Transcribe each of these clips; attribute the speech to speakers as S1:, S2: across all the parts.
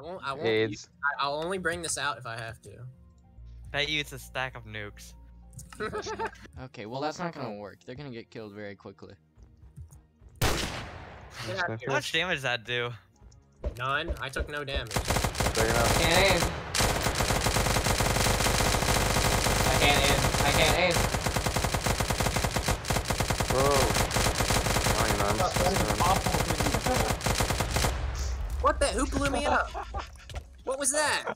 S1: I won't. I won't. Use, I, I'll only bring this out if I have to.
S2: Bet you it's a stack of nukes.
S3: Okay, well that's not gonna work. They're gonna get killed very quickly.
S1: Get out of
S2: How much damage does that do?
S1: None. I took no damage.
S4: Fair enough.
S5: Can't aim. I can't aim. I can't aim.
S4: Whoa. Oh, you know, I'm just messing around.
S1: What the? Who blew me up? What was that?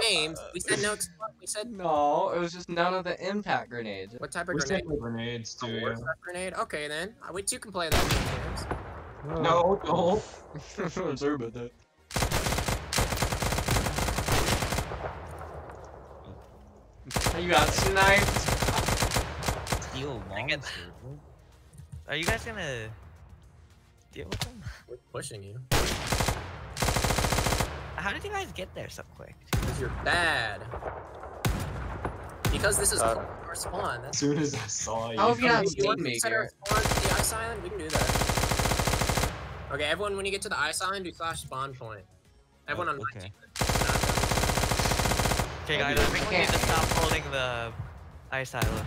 S1: James, we said no. We said
S5: No, it was just none of the impact grenades.
S1: what type of
S6: We
S1: grenade?
S6: said grenades
S1: A
S6: too.
S1: warp
S6: Yeah.
S1: grenade. Okay then. Uh, Wait, you can play that game, James.
S6: No, no.
S3: I'm sorry about that.
S5: You got sniped.
S7: Steel
S2: Dang it.
S7: monster.
S2: Are you guys gonna deal with them?
S1: We're pushing you
S2: How did you guys get there so quick?
S1: because you're bad. Because this is
S4: Uh,
S1: our spawn.
S6: As soon as I saw you.
S3: How have you not
S1: you want to
S3: me,
S1: set spawn to the ice island? We can do that. Okay, everyone, when you get to the ice island, do slash spawn point. Everyone
S7: Oh,
S1: on my
S7: okay.
S1: team.
S2: Okay, guys, I think we need to stop holding the ice island.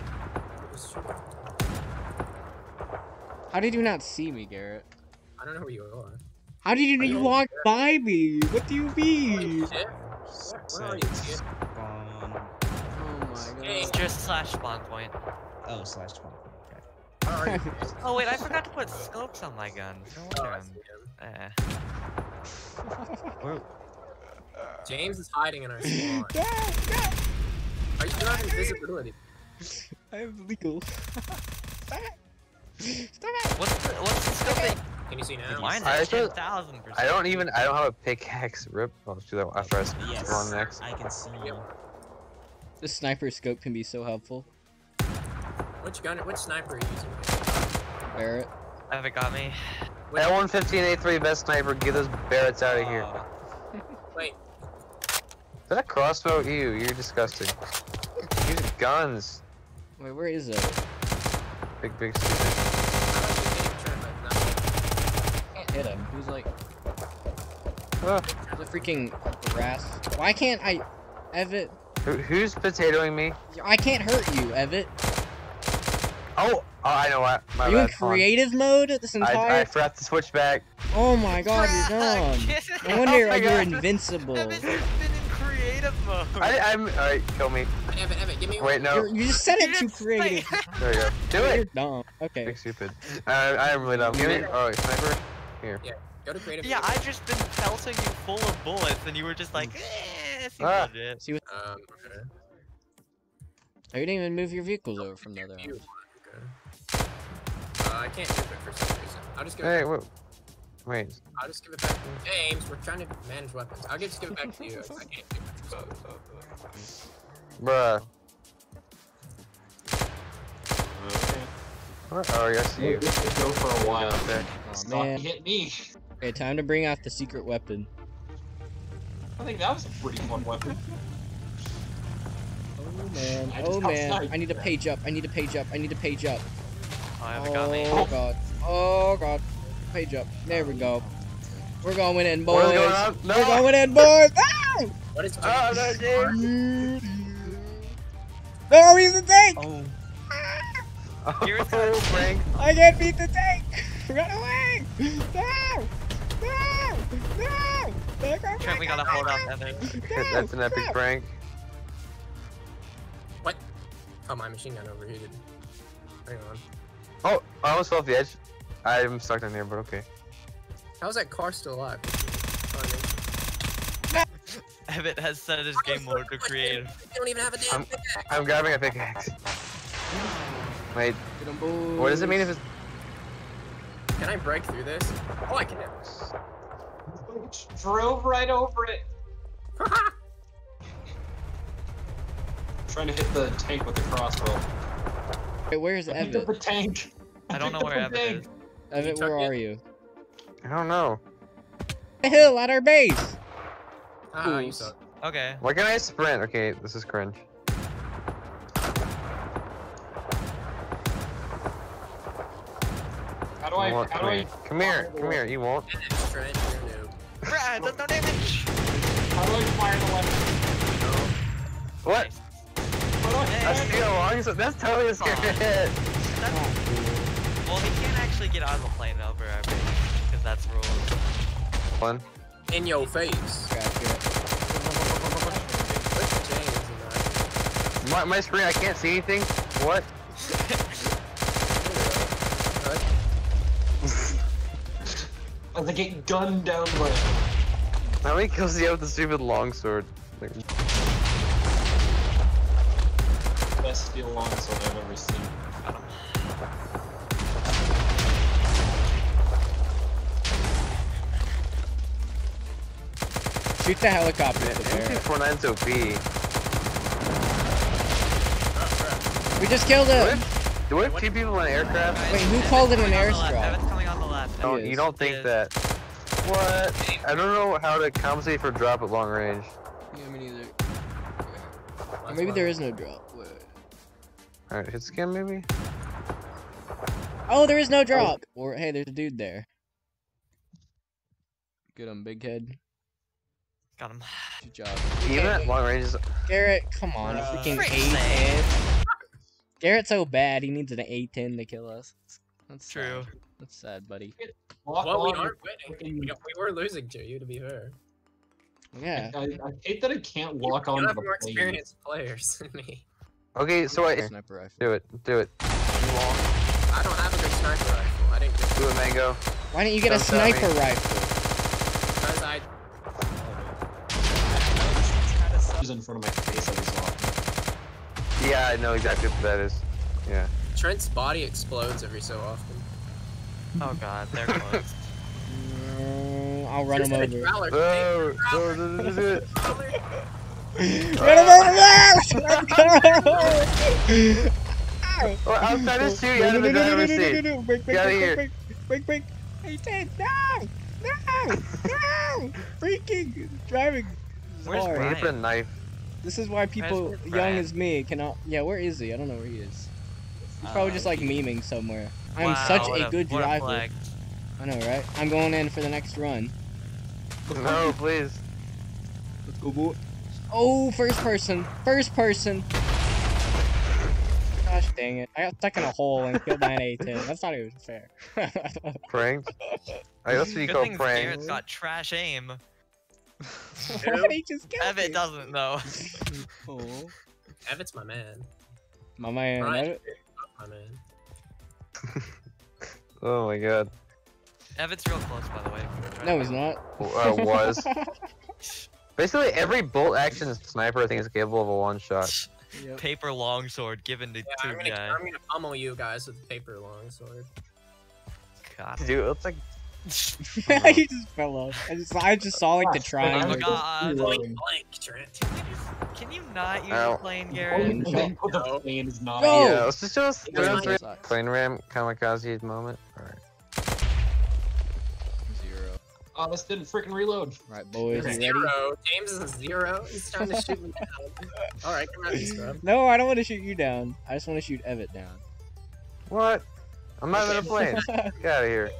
S3: How did you not see me, Garrett?
S1: I don't know where you are.
S3: How did you,
S1: Are you
S3: walk by me? What do you mean?
S1: Where are you, kid?
S7: Spawn.
S3: Oh my
S1: Hey.
S3: god.
S2: Just slash spawn point.
S7: Oh, slash spawn. Okay.
S1: Where?
S2: Oh wait, I forgot to put scopes on my gun. No
S1: Oh,
S2: wonder
S1: I
S2: I'm.
S1: see him.
S2: Eh.
S1: James is hiding in our spawn.
S3: No, no,
S1: Are you you have invisibility?
S3: I am legal. Stop it! Stop it!
S2: What's the what's the scope? that-
S1: Can you see now?
S2: Mine's
S4: I
S2: at ten
S4: don't- I don't even. I don't have a pickaxe. Rip. I'll just do that after I
S7: yes,
S4: spawn next.
S7: I can see you.
S3: The sniper scope can be so helpful.
S1: Which gun? Which sniper are you using?
S3: Barrett.
S2: Have it got me.
S1: Which,
S4: L115A3 best sniper. Get those Barretts out of here.
S7: Uh,
S1: wait,
S4: Is that a crossbow? Ew, you're disgusting. Use guns.
S3: Wait, where is it?
S4: Big, big stupid.
S1: I was getting turned, but no.
S3: Can't hit him. He's like
S4: Ah,
S3: the freaking grass. Why can't I, Evit?
S4: who, who's potatoing me?
S3: I can't hurt you, Evit.
S4: Oh, oh I know what. My
S3: Are you in
S4: bad, hold on.
S3: creative mode this entire?
S4: I, I forgot to switch back.
S3: Oh my god, you're dumb. No wonder
S4: Oh my
S3: you're invincible.
S2: Evan's been in creative mode.
S4: I, I'm. Alright, kill me.
S1: Evan, Evan, give me
S4: Wait, no.
S3: You're, you just said it
S2: You
S3: too
S2: just
S3: creative.
S4: There you go. Do
S3: You're
S4: it.
S3: dumb. Okay.
S4: Big stupid. Uh, I am really dumb. Give me. Oh, wait, sniper.
S1: Go to creative.
S2: Yeah, I just been pelting you full of bullets, and you were just like, eh, seems
S4: Ah.
S2: legit.
S3: See what?
S1: Um, okay.
S3: Oh, you didn't even move your vehicles over from the other
S1: You-
S3: end.
S1: okay. Uh, I can't do it for some reason. I'll just give it
S4: Hey,
S1: back.
S4: wait. Wait.
S1: I'll just give it back to James. We're trying to manage weapons. I'll just give it back to you. I can't do it for some reason.
S4: Bruh.
S6: Okay.
S4: What? Oh, yes, you.
S6: This could go for a while.
S4: Okay.
S3: Oh
S6: Stop
S3: man.
S6: hit me.
S3: Okay, time to bring out the secret weapon.
S6: I think that was a pretty fun weapon.
S3: Oh man.
S6: I
S3: Oh man.
S6: sniped.
S3: I need to page up. I need to page up. I need to page up.
S2: Oh, I haven't got me.
S3: Oh god. Oh god. Page up. There we go. We're going in, boys.
S4: Going on? No!
S3: We're going in, boys. Ah!
S1: What is
S4: Oh, no,
S1: James?
S4: James!
S3: No, he's the tank.
S7: oh,
S2: Here's
S4: Oh, Frank.
S3: I can't beat the tank. Run away. No. No. No. Back up,
S2: Trent, we gotta
S3: up,
S2: hold
S3: back
S2: off
S3: up.
S2: Evan.
S4: That's an epic
S3: crap.
S4: prank.
S1: Oh, my machine gun overheated. Hang on.
S4: Oh, I almost fell off the edge. I'm stuck down here, but okay.
S1: How's that car still alive?
S2: Evan has set his game mode to creative.
S1: You don't even have a damn
S4: I'm-
S1: pickaxe.
S4: I'm grabbing a pickaxe. Wait,
S3: Get 'em, boys.
S4: what does it mean if it's...
S1: Can I break through this? Oh, I can.
S6: Drove right over it. Trying to hit the tank with the crossbow.
S3: Wait, where's
S6: I picked
S3: Evan?
S6: the tank.
S2: I don't know where
S6: up the
S2: Evan
S6: tank.
S2: is.
S3: Evan,
S1: took
S3: where
S1: it?
S3: are you?
S4: I don't know.
S3: The hill at our base.
S1: Ah, you suck.
S2: Okay.
S4: Why can't I sprint? Okay, this is cringe.
S6: Do I?
S4: You won't-
S6: How do
S4: come
S6: I?
S4: here. Come here, come here, you won't.
S1: And it's Trent, you're a noob.
S2: Brad, that's no damage.
S6: Throwing fire to left.
S4: What?
S2: Nice.
S4: That's
S2: Hey,
S4: still long, so that's totally a scary hit.
S2: well, he can't actually get out of the plane over everything, because that's rules.
S4: One.
S1: In your face.
S3: Scratch it.
S1: Where's James in that?
S4: My, my screen, I can't see anything. What?
S6: As I get gunned down by
S4: How many kills do you have with the stupid longsword? Like,
S6: best steel longsword I've ever seen.
S3: Shoot the helicopter
S4: man,
S3: at the bear.
S4: M249's OP.
S3: We just killed him!
S4: Do we have two people in an aircraft?
S3: Wait, who called it an
S2: coming on the left,
S3: airstrike?
S4: No,
S3: He
S4: you
S3: is.
S4: don't think that. What? I don't know how to compensate for drop at long range.
S3: Yeah, me neither. Or maybe there is no drop.
S4: Alright, hit scan maybe?
S3: Oh, there is no drop! Or, hey, there's a dude there. Get him, big head.
S2: Got him.
S3: Good job.
S4: Even at long range is
S3: Garrett, come on, a
S7: Uh,
S3: freaking
S2: Frick's
S3: A10. Garrett's so bad, he needs an A10 to kill us. That's
S2: True.
S3: Sad. That's sad, buddy.
S6: Lock
S1: Well, we aren't
S6: with
S1: winning. We, we were losing to you, to be fair.
S3: Yeah.
S6: I, I hate that I can't lock on
S1: You have
S6: the
S1: more
S6: plane.
S1: experienced players than me.
S4: Okay, so I
S3: Sniper rifle.
S4: do it, do it.
S1: I don't have a good sniper rifle. I didn't get
S4: Do it, Mango.
S3: Why didn't you get a
S4: Don't tell me.
S3: sniper rifle?
S1: because I
S6: He's in front of my face every so often.
S4: Yeah, I know exactly what that is. Yeah.
S1: Trent's body explodes every so often.
S2: Oh god, they're close.
S3: Mm, I'll run him over.
S1: Growler.
S4: Oh, no, no, no, no, no.
S3: Run him over there!
S4: Oh, I'm trying to shoot you out of the driver's seat.
S3: Break, break,
S4: Get outta
S3: break,
S4: here.
S3: break, break, break. He said, no! No! No! Freaking driving
S2: Where's
S4: I
S3: hard.
S2: Brian?
S4: put a knife.
S3: This is why people young as me cannot. Yeah, where is he? I don't know where he is. He's probably
S2: Uh,
S3: just like memeing somewhere. I'm
S2: Wow,
S3: such
S2: what
S3: a good driver.
S2: flex.
S3: I know, right? I'm going in for the next run.
S4: No, please.
S3: Let's go, boy. Oh, first person. First person. Gosh dang it. I got stuck in a hole and killed by an A10. That's not even fair.
S4: Pranked. I guess what you
S2: Good
S4: call
S2: thing
S4: prank.
S2: Garrett's got trash aim.
S3: Why did he just kill
S2: Evan
S3: me?
S2: doesn't though.
S3: Oh.
S1: Evan's my man.
S3: My man.
S1: Right.
S3: Evan-
S1: My man.
S4: Oh my god.
S2: Evan's real close, by the way.
S3: No, he's not.
S4: Uh, was. Basically, every bolt action sniper I think is capable of a one shot.
S3: Yep.
S2: Paper longsword given to
S1: Yeah,
S2: two
S1: I'm gonna,
S2: guy.
S1: I'm gonna pummel you guys with paper longsword.
S2: God.
S4: Dude, it's like
S3: he just fell off. I just, I just saw like the
S2: Oh
S3: triangle.
S2: my god.
S1: Blank, blank, Trent.
S2: Can you, just, you not use
S4: Ow.
S2: the plane,
S6: Oh,
S2: Garrett?
S3: Garrett.
S6: the plane- the plane is not.
S3: Go!
S4: yeah. Let's just do a
S1: Where's
S4: throw
S1: my-
S4: three
S3: Sucks.
S4: plane ram kamikaze moment. Alright.
S3: Zero.
S6: Oh, this didn't freaking reload.
S3: Right, boys, you ready?
S1: Zero. James is a zero. He's trying to shoot me down. Alright, come on, scrub.
S3: No, I don't want to shoot you down. I just want to shoot Evett down.
S4: What? I'm not in a plane. Get out of here.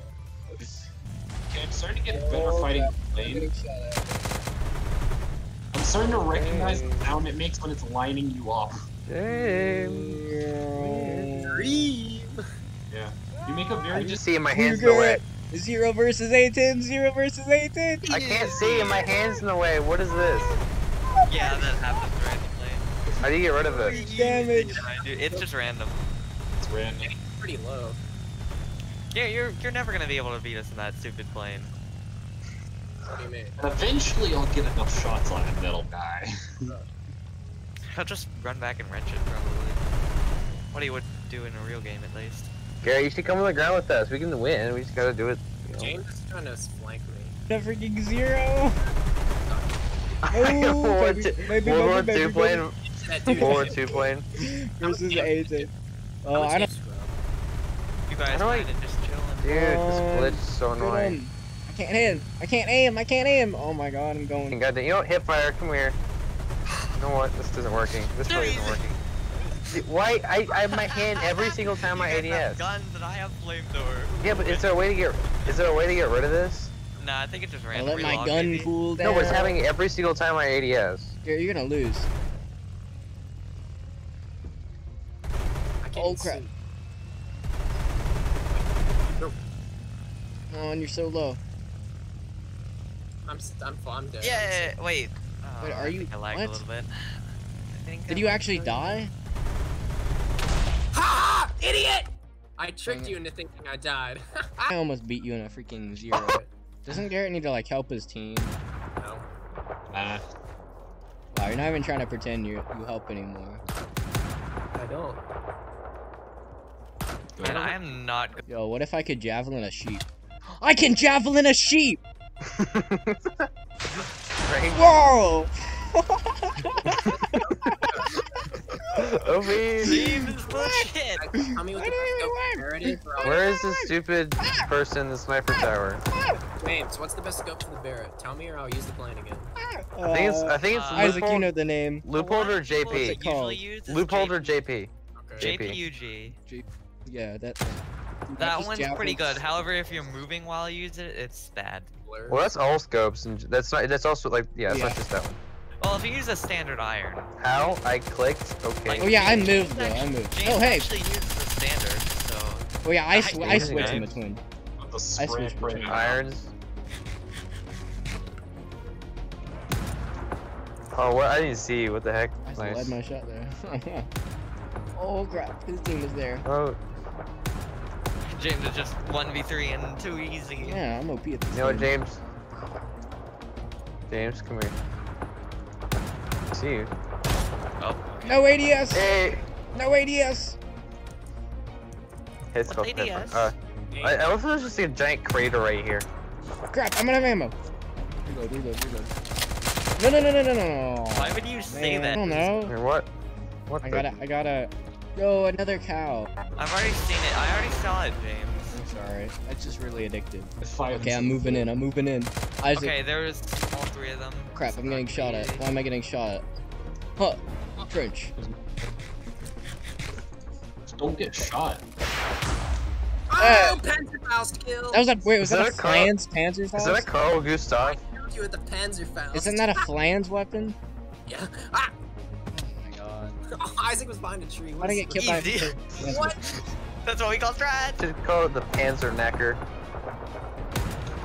S6: Okay, I'm starting to get better fighting the plane. I'm starting to recognize the sound it makes when it's lining you up.
S4: James.
S1: Dream.
S6: Yeah. You make a
S4: I
S6: very
S4: just
S6: just.
S4: see in my
S3: Who
S4: hands in
S3: you
S4: the way.
S3: Zero versus A10. Zero versus A10.
S4: I can't see in my hands in the way. What is this?
S2: Yeah, that happens randomly.
S4: How do you get rid of it?
S3: Damage.
S2: Dude, it's just random.
S6: It's random.
S1: Pretty low.
S2: Yeah, you're you're never gonna be able to beat us in that stupid plane.
S1: What do you mean?
S6: And eventually I'll get enough shots on him that'll die.
S2: I'll just run back and wrench it probably. What he would do in a real game at least.
S4: Gary, you should come on the ground with us. We can win. We just gotta do it. You know.
S1: James is trying to flank me.
S3: The freaking zero.
S4: World War
S3: baby,
S4: Two-
S3: baby,
S4: World War
S3: baby,
S4: Two
S3: baby,
S4: plane.
S1: That dude.
S4: World War Two plane.
S3: versus A10.
S1: How
S3: Oh, I don't.
S1: is?
S2: You guys
S4: do I-
S2: kind of just chilling.
S4: Dude, this
S3: Um,
S4: glitch is so
S3: Get
S4: annoying.
S3: Him. I can't aim. I can't aim. I can't aim. Oh my god, I'm going.
S4: God, you know what? Hip fire. Come here. You know what? This isn't working. This really isn't working. Why? I, I have my hand every single time I
S2: You guys have
S4: ADS.
S2: guns and I have flamethrower.
S4: Yeah, but is there a way to get? Is there a way to get rid of this?
S2: Nah, I think it just
S3: I
S2: ran.
S3: let my gun
S2: maybe.
S3: cool down.
S4: No, it's happening every single time I ADS.
S3: You're, you're gonna lose.
S1: I can't
S3: Oh, crap.
S1: see.
S3: Oh, and you're so low.
S1: I'm s- I'm I'm dead.
S2: Yeah. Wait. Oh,
S3: Wait, are
S2: I
S3: you-
S2: think I lagged
S3: what?
S2: a little bit. I think
S3: Did
S2: I
S3: you actually die?
S1: Ha! Idiot! I tricked you into thinking I died.
S3: I almost beat you in a freaking zero. Doesn't Garrett need to like help his team?
S1: no.
S6: Nah.
S3: Wow, you're not even trying to pretend you you help anymore.
S1: I don't.
S2: Man, I am not.
S3: Yo, what if I could javelin a sheep? I can javelin a sheep!
S4: Right?
S3: Whoa!
S4: OP!
S2: Team is bullshit.
S1: Tell me what
S3: I
S1: the
S3: don't even
S1: best
S3: work.
S1: scope Barrett is,
S4: Where is this stupid person in the sniper ah, tower? Ah.
S1: James, what's the best scope for the Barrett? Tell me or I'll use the plane again. Ah.
S4: I think it's I think it's
S2: Uh,
S3: Isaac, you know the name.
S4: loophole or JP.
S3: it called?
S2: usually use is
S4: Loophole or JP.
S1: Okay.
S4: JP.
S2: JPUG.
S3: Yeah, that.
S2: That
S3: just
S2: one's pretty good. However, if you're moving while you use it, it's bad.
S4: Well, that's all scopes, and that's not. That's also like yeah, it's
S3: Yeah.
S4: not just that one.
S2: Well, if you use a standard iron.
S4: How I clicked? Okay.
S2: Like,
S3: Oh yeah, I
S2: James
S3: moved though. I moved.
S2: James
S3: Oh hey.
S2: actually uses the standard, so.
S3: Oh yeah, I, sw- I
S4: James
S3: switch in between.
S6: The
S3: I switched between
S6: now.
S4: Irons. Oh, what? I didn't see. What the heck?
S3: I still
S4: Nice.
S3: had my shot there. oh crap, his team is there.
S4: Oh,
S2: James is just 1v3 and too easy.
S3: Yeah, I'm OP at this
S4: you know what. James? James, come here. I see you.
S2: Oh.
S3: No ADS!
S4: Hey.
S3: No ADS!
S4: His
S2: What's
S4: called Pepper.
S2: ADS?
S4: Uh, I, I love how there's a giant crater right here.
S3: Crap, I'm out of ammo. Reload, reload, reload. No, no, no, no, no, no.
S2: Why would you say
S3: Man,
S2: that?
S3: I don't know.
S4: Or what? What
S3: I
S4: the?
S3: gotta, I gotta. Yo, another cow.
S2: I've already seen it. I already saw it, James.
S3: I'm sorry. That's just really addictive. Okay, I'm moving in. I'm moving in. Isaac,
S2: Okay, there's all three of them.
S3: crap, I'm getting shot at. Why am I getting shot at? Huh. Trench.
S6: Don't get shot.
S1: Oh, Panzerfaust kill!
S3: That was a wait. Was
S4: Is
S3: that,
S4: that
S3: a
S4: a
S3: Flans Panzer
S4: Is that a Carl Gustav?
S1: killed you with the Panzerfaust.
S3: Isn't that a Flans weapon?
S1: Yeah. Ah! Isaac was behind a tree.
S3: Why'd I get killed by?
S2: Easy.
S1: What?
S2: That's what we call strat.
S4: Should call it the Panzerknacker.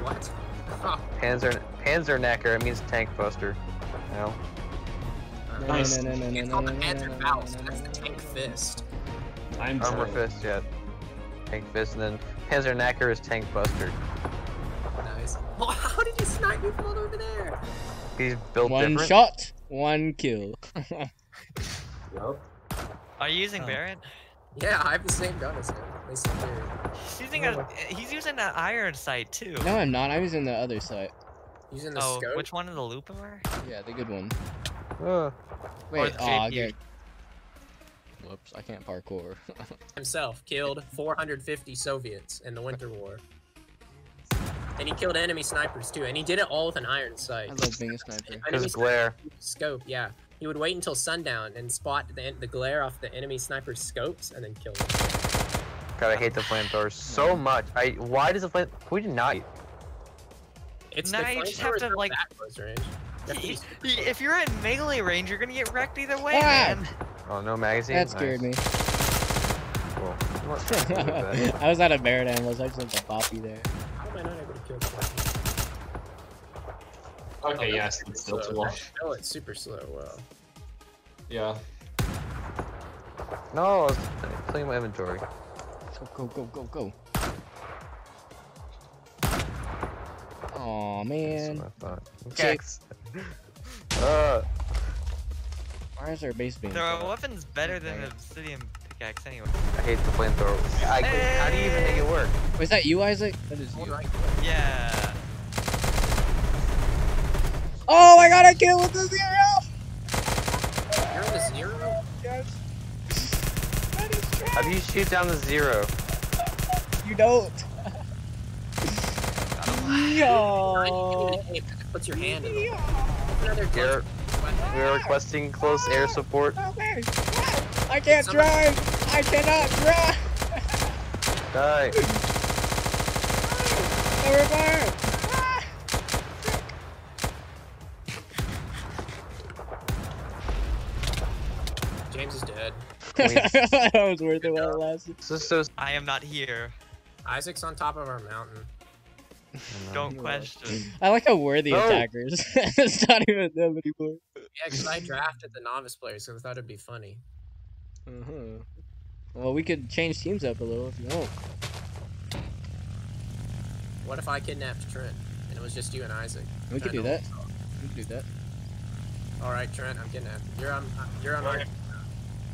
S1: What? Oh,
S4: Panzer Panzerknacker. It means tank buster. Uh, no.
S3: No,
S6: Nice.
S3: no, no, no, no,
S1: it's
S3: no,
S1: called
S3: no,
S1: the
S3: no, no,
S1: Panzerfaust.
S3: no, no,
S1: That's the tank fist.
S6: I'm
S4: Armor
S6: trying.
S4: fist, yeah. Tank fist, and then Panzerknacker is tank buster.
S1: Nice. Oh, how did you snipe me from all over there?
S4: He's built
S3: One
S4: different.
S3: shot, one kill.
S2: Are you using
S1: Oh.
S2: Barrett?
S1: Yeah, I have the same gun as him. At least.
S2: He's using a. He's using an iron sight too.
S3: no, I'm not. I was in the other side.
S1: Using the
S2: Oh,
S1: scope.
S2: which one of the Lupimar?
S3: Yeah, the good one.
S4: Ugh.
S3: Wait,
S2: the
S3: aw, okay. Whoops, I can't parkour.
S1: himself killed 450 Soviets in the Winter War. And he killed enemy snipers too, and he did it all with an iron sight.
S3: I love being a sniper.
S1: Enemy
S4: Because glare.
S1: scope, yeah. He would wait until sundown and spot the, the glare off the enemy sniper's scopes and then kill them.
S4: God, I hate the flamethrowers so much. I why does the flame? Can we not?
S1: It's
S2: Nah,
S1: the
S2: you just have to,
S1: aren't
S2: like-
S1: that close range. You have to be super
S2: If you're in melee range, you're gonna get wrecked either way,
S3: Ah!
S2: man.
S4: Oh, no magazine.
S3: That scared
S4: Nice. Cool. I'm not trying to do that.
S3: me. I was out of Barrett animals. I just went to Poppy there.
S6: Okay, yes, it's still too long.
S1: Oh, it's super slow. Wow.
S6: Yeah.
S4: No, I was cleaning my inventory.
S3: Go, go, go, go, go. Aw,
S4: That's
S3: man.
S4: what I thought.
S3: Okay.
S4: Uh,
S3: Why is our base being
S2: There are weapons better than the obsidian pickaxe anyway.
S4: I hate the flamethrower. I, How do you even make it work?
S3: Was that you, Isaac? That is you.
S2: Yeah.
S3: Oh, I got a kill with the zero!
S1: You're in the zero?
S3: Yes. That is trash.
S4: How do you shoot down the zero?
S3: You don't.
S1: Oh.
S3: Yo.
S1: Puts your hand in the
S3: Yo.
S1: another
S4: Garrett, we are requesting close air support.
S3: Okay. I can't drive. I cannot drive.
S4: Die.
S3: Over fire. that was worth it while it lasted.
S4: This is so.
S2: I am not here.
S1: Isaac's on top of our mountain.
S2: Don't question.
S3: I like how we're the
S4: No.
S3: attackers. it's not even them anymore.
S1: Yeah, because I drafted the novice players, so I thought it'd be funny.
S3: Uh-huh. Well, we could change teams up a little if you want.
S1: What if I kidnapped Trent and it was just you and Isaac?
S3: We could do that. We could do that.
S1: All right, Trent, I'm kidnapped. You're on. You're on our.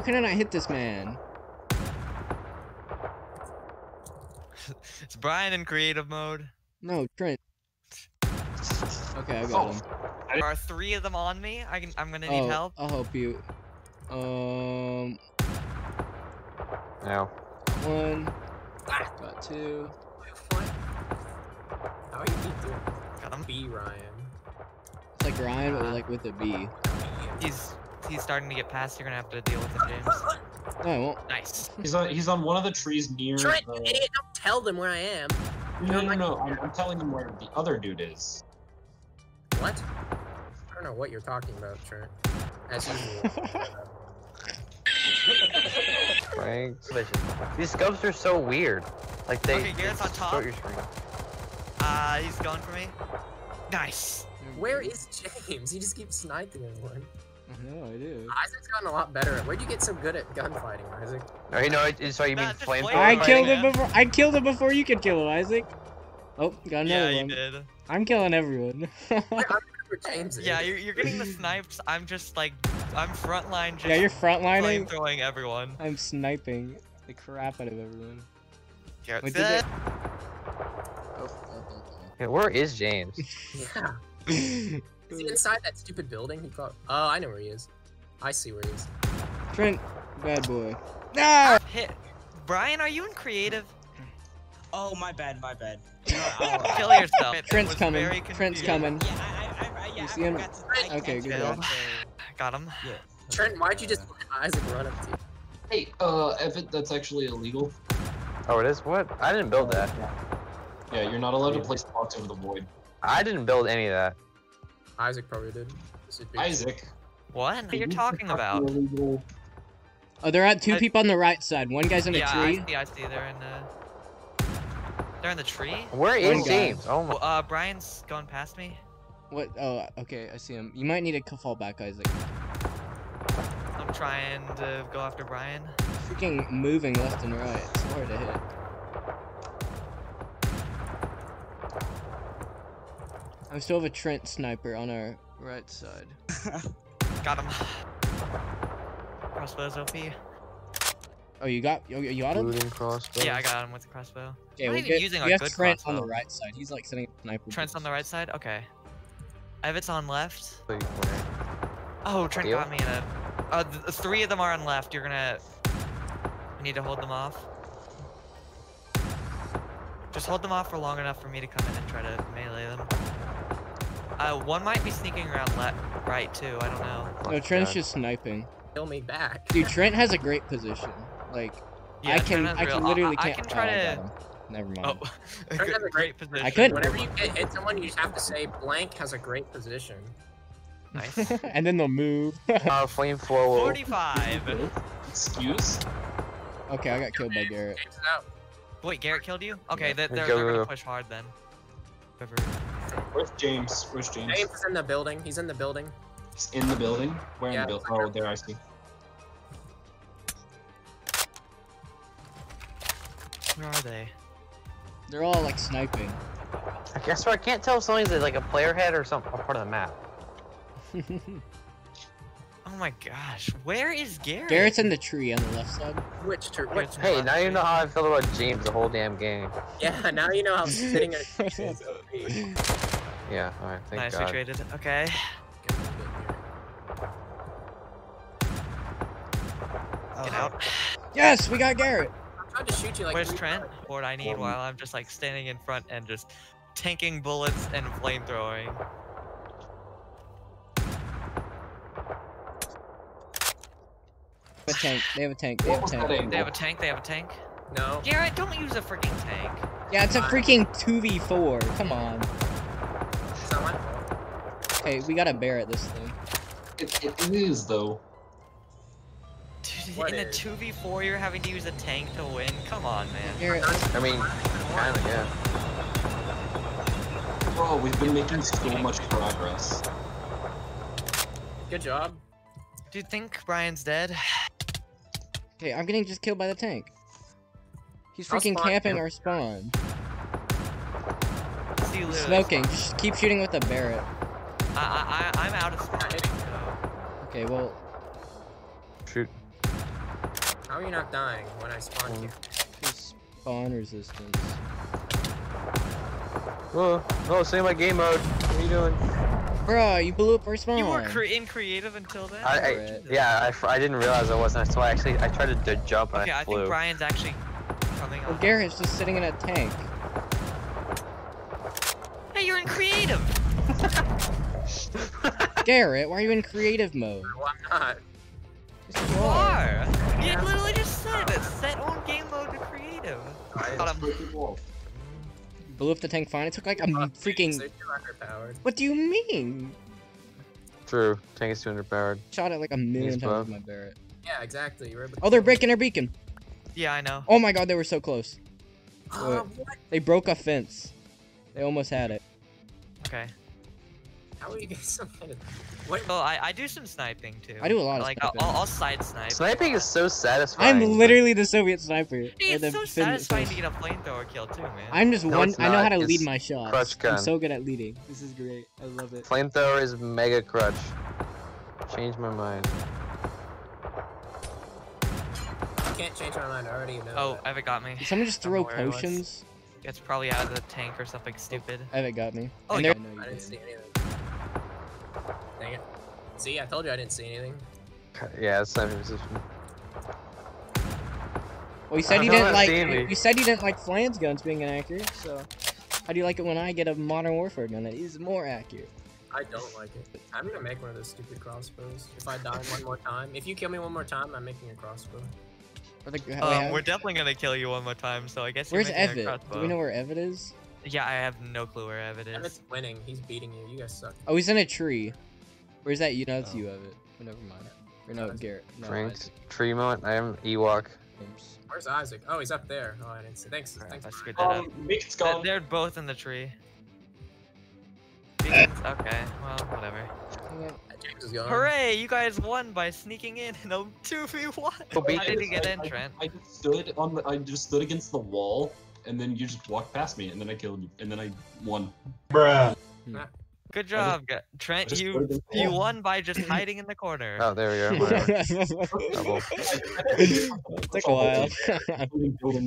S4: How
S3: can I not hit this man?
S2: It's Brian in creative mode.
S3: No, Trent. Okay, I got
S6: Oh,
S3: him.
S2: There are three of them on me. I can. I'm gonna need
S3: Oh,
S2: help.
S3: I'll help you. Um,
S4: No.
S3: one.
S1: Ah,
S3: Got two.
S1: what? How you keep doing?
S2: Got him.
S1: B Ryan.
S3: It's like Ryan, but like with a B.
S2: He's he's starting to get past. You're gonna have to deal with it, James.
S3: No, I won't.
S2: Nice.
S6: He's on. He's on one of the trees near.
S1: Trent,
S6: the...
S1: you idiot! Don't tell them where I am.
S6: No, no, no. I'm, I'm telling him where the other dude is.
S1: What? I don't know what you're talking about, Trent. As usual.
S4: Frank. These scopes are so weird. Like they.
S2: Okay, Garrett's on
S4: they
S2: top.
S4: distort your screen.
S2: Uh, he's going for me. Nice.
S1: Where is James? He just keeps sniping everyone.
S3: No, I do.
S1: Isaac's gotten a lot better. Where'd you get so good at gunfighting, Isaac?
S4: Oh, you know, it, so you mean
S2: Nah, just
S4: flame?
S3: I killed him before. I killed him before you could kill him, Isaac. Oh, got another
S2: Yeah,
S3: another
S2: you did.
S3: I'm killing everyone.
S1: Where James.
S2: Yeah, you're, you're getting the snipes. I'm just like, I'm frontline. Just
S3: yeah, you're frontlining.
S2: throwing everyone.
S3: I'm sniping the crap out of everyone.
S2: Garrett's
S3: Wait, did
S2: dead.
S4: Yeah, where is James?
S1: Yeah. Is he inside that stupid building? He thought. Oh, I know where he is. I see where he is.
S3: Trent, bad boy. No!
S2: Hit. Brian, are you in creative?
S7: Oh, my bad, my bad. You know, I'll-
S2: Kill yourself.
S3: Trent's coming.
S2: very
S3: Trent's coming.
S7: Yeah, I, I, I, I, yeah,
S3: You
S7: I
S3: see him?
S7: to- I
S3: Okay, good
S2: job. Got him.
S7: Yeah.
S1: Trent, why'd you just let Isaac and run up to you?
S6: Hey, uh, if it, that's actually illegal.
S4: Oh, it is. What? I didn't build that.
S6: Yeah, you're not allowed to place blocks over the void.
S4: I didn't build any of that.
S1: Isaac probably did. This would be-
S6: Isaac.
S2: What are you talking about?
S3: Oh, there are two
S2: I-
S3: people on the right side. One guy's in a
S2: yeah,
S3: tree.
S2: I see. I see. They're in the. They're in the tree.
S4: Where
S3: One
S4: is
S3: guy.
S4: James? Oh my.
S2: Well, uh, Brian's going past me.
S3: What? Oh, okay, I see him. You might need to fall back, Isaac.
S2: I'm trying to go after Brian.
S3: Freaking moving left and right. It's hard to hit. I still have a Trent sniper on our right side.
S2: Got him. Crossbow's OP.
S3: Oh, you got you, you got him?
S4: Looting crossbow.
S2: Yeah, I got him with the crossbow.
S3: Okay,
S2: I'm
S3: we
S2: not
S3: get
S2: using
S3: we
S2: a
S3: have
S2: good
S3: Trent on the right side. He's like setting up sniper.
S2: Trent's on the right side. Okay. Evet's on left. Oh, Trent
S4: Deal.
S2: got me in a. Uh, th- th- three of them are on left. You're gonna. You need to hold them off. Just hold them off for long enough for me to come in and try to melee them. Uh, one might be sneaking around left, right too. I don't know.
S3: No, Trent's
S4: God.
S3: just sniping.
S1: Kill me back.
S3: Dude, Trent has a great position. Like
S2: Yeah,
S3: I can I
S2: real-
S3: can literally
S2: I, I
S3: can't.
S2: can try
S3: oh,
S2: to.
S3: got him. Never mind.
S2: Oh,
S1: Trent has a
S2: great position.
S3: I could.
S1: Whenever you hit, hit someone, you just have to say blank has a great position.
S2: Nice.
S3: and then they'll move.
S4: Uh, flame flow.
S2: 45.
S6: Excuse?
S3: okay, I got killed by Garrett.
S1: James is out.
S2: Wait, Garrett killed you? Okay,
S4: Yeah.
S2: they- they're, they're gonna push hard then. Whoever-
S6: Where's James? Where's James?
S1: James is in the building. He's in the building.
S6: He's in the building? Where in the building? Oh, there I see.
S2: Where are they?
S3: They're all like sniping.
S4: I guess so. I can't tell if something's like a player head or some a part of the map.
S2: Oh my gosh, where is Garrett?
S3: Garrett's in the tree on the left side.
S1: Which tree? what?
S2: Garrett's in the
S4: Hey,
S2: left
S4: now you know how I feel about James the whole damn game.
S1: Yeah, now you know how I'm sitting at a tree.
S4: Yeah. All right. Thank
S2: Nice, we
S4: God.
S2: traded. Okay. out.
S3: Yes, we got Garrett.
S1: I tried to shoot you like.
S2: Where's Trent?
S1: times.
S2: What I need
S6: Um,
S2: while I'm just like standing in front and just tanking bullets and flamethrowing.
S3: A tank. They have a tank. They have a tank.
S2: They have a tank. They have a tank.
S1: No.
S2: Garrett, don't use a freaking tank.
S3: Yeah, it's a freaking 2v4. Come on.
S1: It's not.
S3: Hey, we gotta Barrett this thing.
S6: It, it, it is though.
S2: Dude,
S1: What
S2: in a 2v4, you're having to use a tank to win? Come on, man.
S3: Garrett,
S4: I mean, kinda, yeah.
S6: Bro, we've been making so much progress.
S1: Good job.
S2: Do you think Brian's dead?
S3: Okay, I'm getting just killed by the tank. He's freaking camping
S1: him.
S3: our spawn.
S2: See, literally,
S3: Smoking. Just keep shooting with the Barrett.
S2: I, I, I- I'm out of spawn.
S3: Okay, well,
S4: Shoot.
S1: How are you not dying when I spawned you?
S3: just spawn resistance.
S4: Whoa, oh, no, say my game mode. What are you doing?
S3: Bruh, you blew up our spawn.
S2: You were cre in creative until then?
S4: I, I
S3: Alright.
S4: yeah, I, f- I didn't realize I wasn't, so I actually, I tried to d- jump and
S2: Okay,
S4: I
S2: I
S4: flew.
S2: think Brian's actually coming
S3: Well,
S2: on.
S3: Garrett's just sitting in a tank.
S2: Hey, you're in creative!
S3: Garrett, why are you in creative mode?
S1: No, I'm not.
S3: Yes, you
S2: You
S3: are.
S2: are! You literally just said it. Set on game mode to creative. I Thought I'm-
S6: Freaking wolf.
S3: Blew up the tank fine. It took like a m- freaking.
S1: So you're underpowered.
S3: What do you mean?
S4: True, tank is too underpowered.
S3: Shot it like a million
S4: He's
S3: times with my Barrett.
S1: Yeah, exactly. You're
S3: Oh, they're breaking our beacon.
S2: Yeah, I know.
S3: Oh my god, they were so close.
S1: Uh, what?
S3: They broke a fence. They almost had it.
S2: Okay.
S1: How are you guys so good? What?
S2: So I, I do some sniping too.
S3: I do a lot of
S2: like I'll,
S3: sniping.
S2: I'll, I'll side snipe.
S4: Sniping is so satisfying.
S3: I'm literally the Soviet sniper.
S2: It's
S3: the
S2: so
S3: fin-
S2: satisfying to get a flamethrower kill too, man.
S3: I'm just
S4: No,
S3: one. I know how
S4: not.
S3: to lead my shots.
S4: crutch gun.
S3: I'm so good at leading. This is great. I love it.
S4: Flamethrower is mega crutch. Change my mind.
S1: I can't change my mind. I already know.
S2: oh,
S1: that.
S2: Evan got me.
S3: Did someone just
S2: I don't
S3: throw
S2: know where it was.
S3: potions?
S2: It's probably out of the tank or something stupid.
S3: Evan got me.
S2: Oh,
S3: And
S1: I didn't see anything. Dang it. See, I told you I didn't see anything.
S4: Yeah, it's sniping position.
S3: Well, you said
S4: I
S3: you didn't like.
S4: seen.
S3: You said you didn't like flans guns being inaccurate. So, how do you like it when I get a modern warfare gun that is more accurate?
S1: I don't like it. I'm gonna make one of those stupid crossbows. If I die one more time, if you kill me one more time, I'm making a crossbow.
S3: The,
S2: Um, we're definitely gonna kill you one more time, so I guess you're
S3: where's
S2: making
S3: Evid? Do we know where Evid is?
S2: Yeah, I have no clue where Evid is.
S1: Evan's winning. He's beating you. You guys suck.
S3: Oh, he's in a tree. Where's that? You know, that's
S1: Oh.
S3: you, Evid. Oh, never mind. Or no,
S1: Isaac.
S3: Garrett. No,
S4: Frank's
S3: Isaac.
S4: tree moment. I am Ewok.
S1: Where's Isaac? Oh, he's up there. Oh, I didn't see. Thanks.
S2: Crap,
S1: Thanks.
S2: I screwed that up.
S6: Um, Beacon's
S2: They're-
S6: gone.
S2: They're both in the tree. Okay, well, whatever.
S3: Dang it.
S1: James is gone.
S2: Hooray! You guys won by sneaking in in a 2v1!
S4: Oh,
S2: How did you get
S6: I-
S2: in,
S6: I-
S2: Trent?
S6: I just stood on the. I just stood against the wall, and then you just walked past me, and then I killed you, and then I won.
S2: Good job, Trent. You
S6: stood against the
S2: you won by just hiding in the corner.
S4: Oh, there we are. Whatever. Double.
S3: Took a while.
S6: Building- building